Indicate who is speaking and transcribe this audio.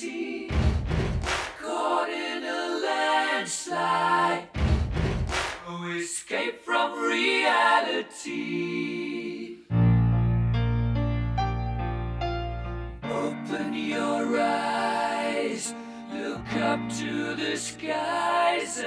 Speaker 1: sea, caught in a landslide. No escape from reality. Open your eyes, look up to the skies.